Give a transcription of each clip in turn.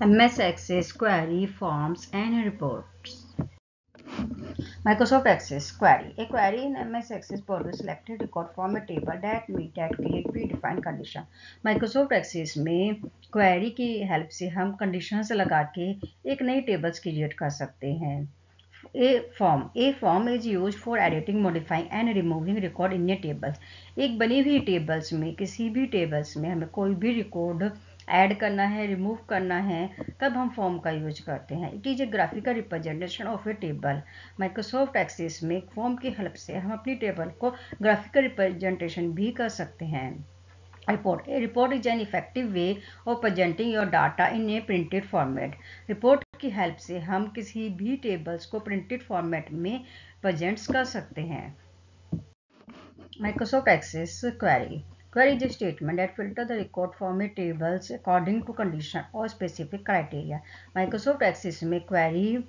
MS Access query forms and reports. Microsoft Access query. A query in MS Access produce selected record from a table that meet that create predefined condition. Microsoft Access में query की help से हम conditions लगा के एक नई tables create कर सकते हैं A form. A form is used for editing, modifying and removing record in a table. एक बनी हुई tables में किसी भी tables में हमें कोई भी record ऐड करना है रिमूव करना है, तब हम फॉर्म का यूज़ करते हैं। It is a graphical representation of a table Microsoft Access में फॉर्म की हेल्प से हम अपनी टेबल को ग्राफिकल रिप्रेजेंटेशन भी कर सकते हैं। Report report is an effective way of presenting your data in a printed format report की हेल्प से हम किसी भी टेबल्स को प्रिंटेड फॉर्मेट में प्रेजेंट्स कर सकते हैं। Microsoft Access query Query is a statement that filter the record format tables according to condition or specific criteria. Microsoft Access में query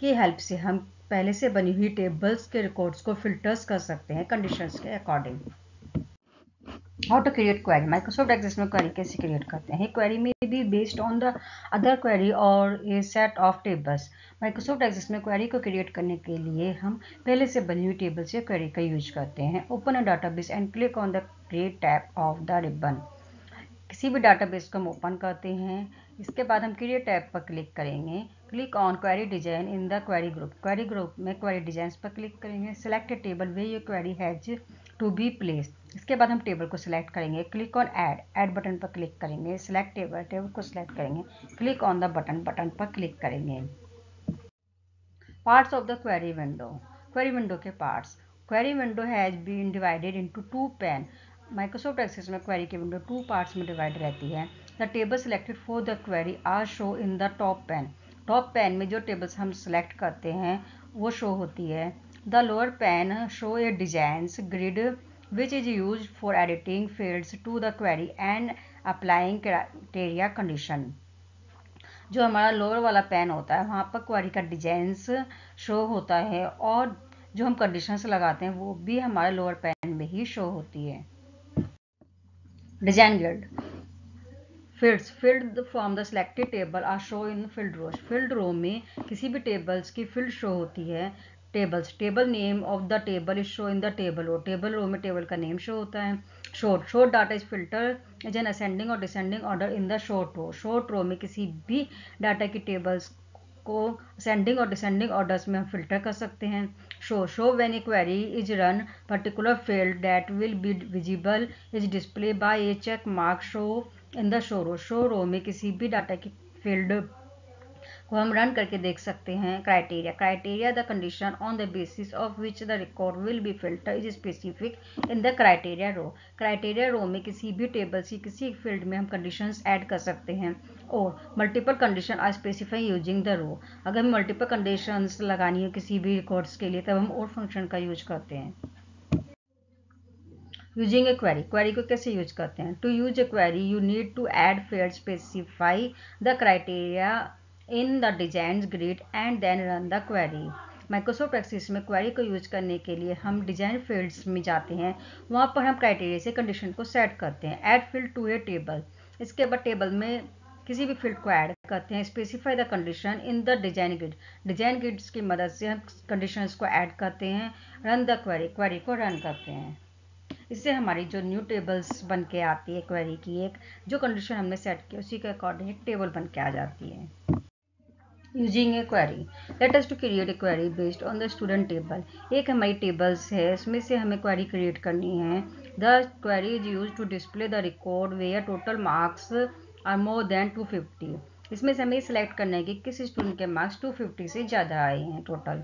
की हेल्प से हम पहले से बनी हुई टेबल्स के रिकॉर्ड्स को फिल्टर्स कर सकते हैं कंडीशंस के according how to create query Microsoft Access में क्वेरी कैसे क्रिएट करते हैं? क्वेरी में be based on the other query और a set of tables Microsoft Access में क्वेरी को क्रिएट करने के लिए हम पहले से बनी हुई टेबल से क्वेरी का यूज़ करते हैं. Open a database and click on the create tab of the ribbon किसी भी डाटाबेस को हम ओपन करते हैं. इसके बाद हम क्रिएट टैब पर क्लिक करेंगे. Click on query design in the query group query group में क्वेरी डिज़ाइन पर क्लिक करेंगे. Select table way your query has to be place इसके बाद हम टेबल को सिलेक्ट करेंगे। Click on add add button पर क्लिक करेंगे। सिलेक्ट टेबल टेबल को सिलेक्ट करेंगे। Click on the button button पर क्लिक करेंगे। Parts of the query window query window के parts query window has been divided into two pane Microsoft Access में query की window two parts में divide रहती है। The table selected for the query are show in the top pane top pane में जो tables हम select करते हैं, वो शो होती है। The lower pane show a designs grid which is used for editing fields to the query and applying criteria condition. जो हमारा लोअर वाला पेन होता है, वहाँ पर क्वारी का डिजाइंस शो होता है और जो हम कंडीशन लगाते हैं, वो भी हमारे लोअर पेन में ही शो होती है। Design grid fields field from the selected table are show in field row field row में किसी भी टेबल्स की फ़ील्ड शो होती है tables table name of the table is show in the table row table row में table का name show होता है. Sort sort data is filter is an ascending और descending order in the sort row sort row में किसी भी data की tables को असेंडिंग और डिसेंडिंग ऑर्डर्स में हम फ़िल्टर कर सकते हैं. Show show when a query is run particular field that will be visible is display by a check mark show in the show row show row में किसी भी डाटा की फ़ील्ड को हम रन करके देख सकते हैं criteria criteria the condition on the basis of which the record will be filter is specific in the criteria row criteria row में किसी भी टेबल की किसी फ़ील्ड में हम कंडीशंस ऐड कर सकते हैं और multiple condition are specify using the row अगर हम मल्टीपल कंडीशंस लगानी हो किसी भी रिकॉर्ड्स के लिए, तब हम और फ़ंक्शन का यूज़ करते हैं। यूजिंग ए क्वेरी क्वेरी को कैसे यूज़ करते हैं? To use a query you need to add field specify the criteria in the design grid and then run the query Microsoft Access में क्वेरी को use करने के लिए हम डिज़ाइन फील्ड्स में जाते हैं। वहाँ पर हम क्राइटेरिया से कंडीशन को सेट करते हैं। Add field to a table इसके बाद टेबल में किसी भी फ़ील्ड को ऐड करते हैं। Specify the condition in the design grid design grids की मदद से हम कंडीशंस को ऐड करते हैं। रन द क्वेरी क्वेरी को रन करते हैं। इससे हमारी जो न्यू टेबल्स बन के आती है क्वेरी की एक, जो कंडीशन हमने सेट की उसी के अकॉर्डिंग एक टेबल बन के आ जाती है। Using a query let us to create a query based on the student table एक हमारी टेबल्स है उसमें से हमें क्वेरी क्रिएट करनी है। The query is use to display the record where total marks are more than 250 इसमें से हमें सेलेक्ट करना है कि किस स्टूडेंट के मार्क्स 250 से ज़्यादा आए हैं total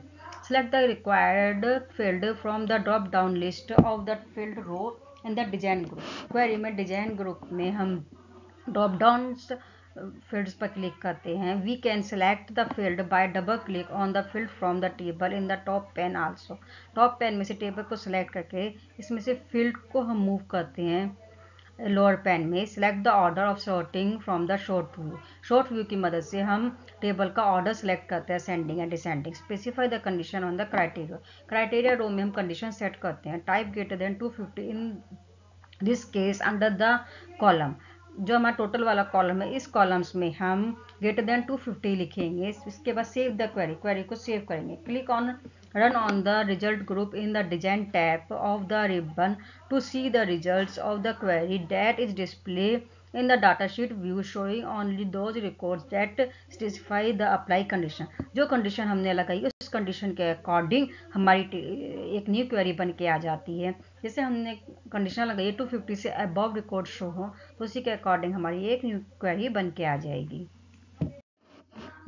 select the required field from the drop down list of the field row in the design group query में डिज़ाइन ग्रुप में हम ड्रॉप डाउन फील्ड्स पर क्लिक करते हैं। We can select the field by double click on the field from the table in the top pane also top pane में से table को select करके इसमें से फ़ील्ड को हम मूव करते हैं। लोअर पेन में select the order of sorting from the sort view sort view की मदद से हम टेबल का ऑर्डर सेलेक्ट करते हैं ascending and descending specify the condition on the criteria criteria row में हम कंडीशन सेट करते हैं। Type greater than 250 in this case under the column जो हमारा टोटल वाला कॉलम है, इस कॉलम्स में हम ग्रेटर देन 250 लिखेंगे। इसके बाद सेव द क्वेरी क्वेरी को सेव करेंगे। Click on run on the result group in the design tab of the ribbon to see the result of the query that is display in the sheet view showing only those records that specify the apply condition. जो condition हमने लगाई, उस condition के according हमारी एक new query बन के आ जाती है। जैसे हमने कंडीशन लगाई 250 से अबव रिकॉर्ड शो हो तो उसी के अकॉर्डिंग हमारी एक न्यू क्वेरी बन के आ जाएगी।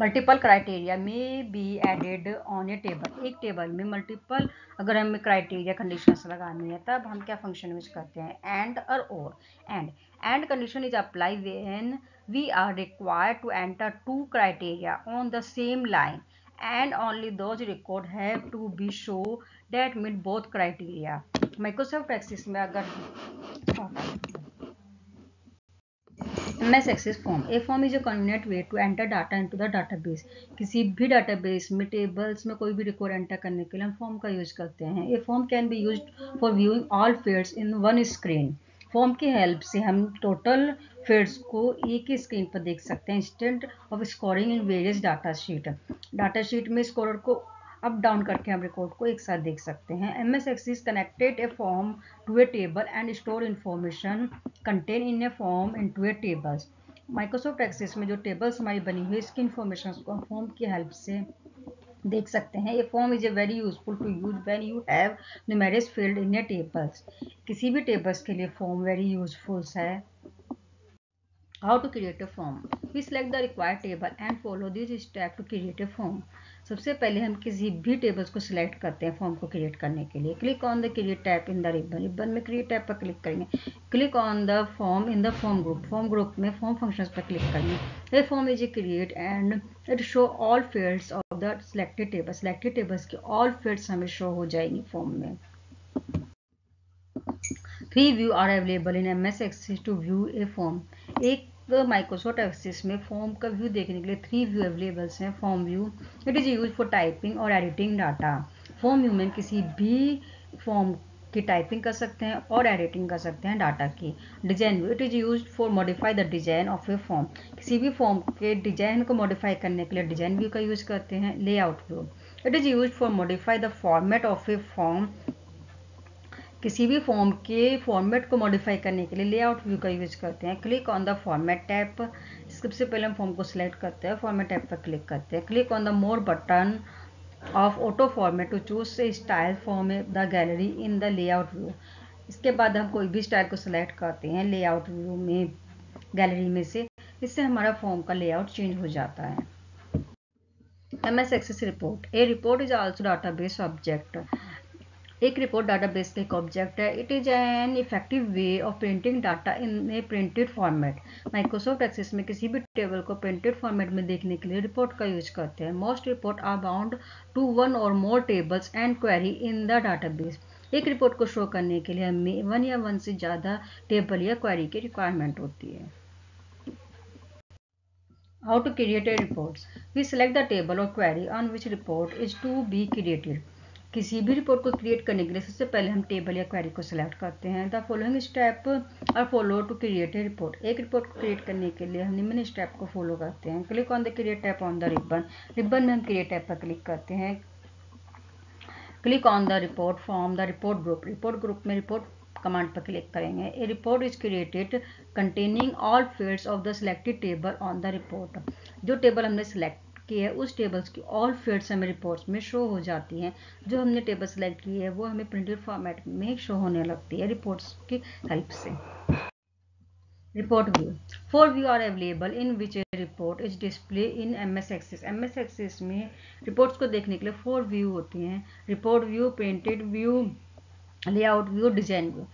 मल्टीपल क्राइटेरिया में be added on a table एक टेबल में मल्टीपल अगर हमें क्राइटेरिया कंडीशंस लगानी है, तब हम क्या फ़ंक्शन यूज़ करते हैं? एंड और और and and condition is apply when we are required to enter two criteria on the same line and only those record have to be show that meet both criteria. Microsoft access में अगर MS Access form a form is a convenient way to enter data into the database किसी भी database में tables में कोई भी record enter करने के लिए हम फॉर्म का यूज़ करते हैं। A form can be used for viewing all fields in one screen form की हेल्प से हम टोटल फेड्स को एक ही स्क्रीन पर देख सकते हैं instant of scoring in various data sheet data sheet में स्कोर को अप डाउन करके हम रिकॉर्ड को एक साथ देख सकते हैं। M S access connected a form to a table and store information contain in a form in to a tables Microsoft access में जो टेबल्स हमारी बनी हुई है इसकी इन्फॉर्मेशन को हम फॉर्म की हेल्प से देख सकते हैं। ये form is a very useful to use when you have numerous field in a tables किसी भी टेबल्स के लिए फॉर्म वेरी यूजफुल है। How to create a form? We select the required table and follow this step to create a form. सबसे पहले हम किसी भी टेबल्स को सिलेक्ट करते हैं फॉर्म को क्रिएट करने के लिए। Click on the create tab in the ribbon ribbon में क्रिएट टैप पर क्लिक करेंगे। Click on the form in the form group form group में फॉर्म फ़ंक्शंस पर क्लिक करेंगे। A form is a create and it show all fields of the selected table selected tables की all fields हमें show हो जाएँगी form में। View are available in M S access to view a form एक Microsoft axis में form का view देखने के लिए थ्री व्यू अवेलेबल्स हैं form view it is use for typing और एडिटिंग डाटा फॉर्म व्यू में किसी भी फॉर्म की टाइपिंग कर सकते हैं और एडिटिंग कर सकते हैं डाटा की. Design view it is use for modify the design of a form किसी भी फॉर्म के डिज़ाइन को मॉडिफाई करने के लिए डिज़ाइन व्यू का यूज़ करते हैं. Layout view it is use for modify the format of a form किसी भी फॉर्म के फॉर्मेट को मॉडिफाई करने के लिए लेआउट व्यू का यूज़ करते हैं। Click on the format tab सबसे पहले हम फॉर्म को सिलेक्ट करते हैं। फॉर्मेट टैप पर क्लिक करते हैं। Click on the more button of auto format to choose से style from the gallery in the layout view इसके बाद हम कोई भी स्टाइल को सिलेक्ट करते हैं लेआउट व्यू में गैलरी में से। इससे हमारा फॉर्म का लेआउट चेंज हो जाता है। M S access report a report is also data database object एक रिपोर्ट डाटाबेस का एक ऑब्जेक्ट है. It is an effective way of printing data in a printed format Microsoft access में किसी भी टेबल को प्रिंटेड फॉर्मेट में देखने के लिए रिपोर्ट का यूज़ करते हैं. Most report are bound to one or more tables and query in the database एक रिपोर्ट को शो करने के लिए हमें वन या वन से ज़्यादा टेबल या क्वेरी की रिक्वायरमेंट होती है. How to create a reports? We select the table or query on which report is to be created. किसी भी रिपोर्ट को क्रिएट करने के लिए सबसे पहले हम टेबल या क्वेरी को सिलेक्ट करते हैं। The following step are follow to create a report एक रिपोर्ट को क्रिएट करने के लिए हम निम्न स्टेप को फॉलो करते हैं। Click on the create tab on the ribbon ribbon में हम क्रिएट टैप पर क्लिक करते हैं। Click on the report from the report group report group में रिपोर्ट कमांड पर क्लिक करेंगे। A report is created containing all fields of the selected table on the report जो table हमने select की है, उस टेबल्स की ऑल फील्ड्स हमें रिपोर्ट्स में शो हो जाती हैं। जो हमने टेबल सेलेक्ट की है, वो हमें प्रिंटेड फॉर्मेट में शो होने लगती है रिपोर्ट्स की हेल्प से। Report view four view are available in which a report is display in M S access M S access में रिपोर्ट्स को देखने के लिए फोर व्यू होती हैं. Report view printed view layout view design view